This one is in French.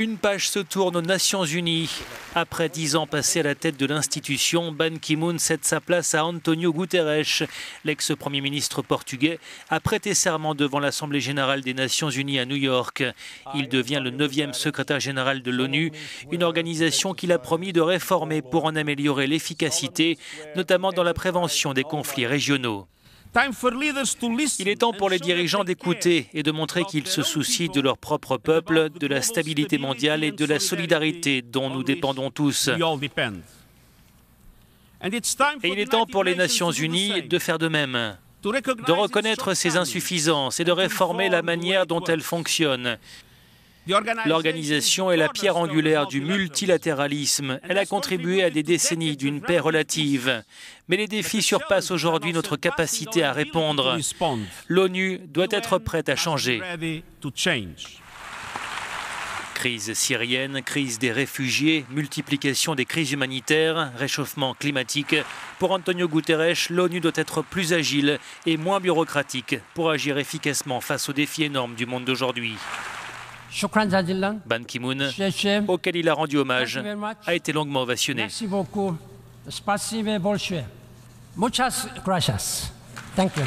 Une page se tourne aux Nations Unies. Après dix ans passés à la tête de l'institution, Ban Ki-moon cède sa place à Antonio Guterres. L'ex-premier ministre portugais a prêté serment devant l'Assemblée générale des Nations Unies à New York. Il devient le neuvième secrétaire général de l'ONU, une organisation qu'il a promis de réformer pour en améliorer l'efficacité, notamment dans la prévention des conflits régionaux. Il est temps pour les dirigeants d'écouter et de montrer qu'ils se soucient de leur propre peuple, de la stabilité mondiale et de la solidarité dont nous dépendons tous. Et il est temps pour les Nations Unies de faire de même, de reconnaître ses insuffisances et de réformer la manière dont elles fonctionnent. L'organisation est la pierre angulaire du multilatéralisme. Elle a contribué à des décennies d'une paix relative. Mais les défis surpassent aujourd'hui notre capacité à répondre. L'ONU doit être prête à changer. Crise syrienne, crise des réfugiés, multiplication des crises humanitaires, réchauffement climatique. Pour Antonio Guterres, l'ONU doit être plus agile et moins bureaucratique pour agir efficacement face aux défis énormes du monde d'aujourd'hui. Ban Ki-moon, auquel il a rendu hommage, a été longuement ovationné. Merci beaucoup. Muchas gracias. Thank you.